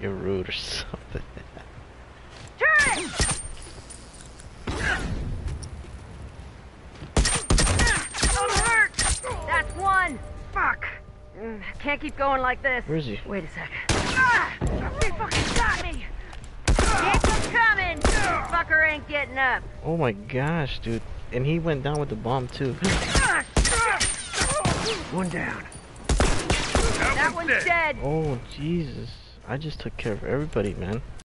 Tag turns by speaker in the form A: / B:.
A: You're rude or something.
B: Turret! I'm hurt! That's one! Fuck! Mm, Can't keep going like this.
A: Where is he?
B: Wait a sec. Ah! They fucking got me! Keep coming! Fucker ain't getting up.
A: Oh my gosh, dude. And he went down with the bomb too.
C: One down.
B: That one's dead.
A: Oh Jesus. I just took care of everybody, man.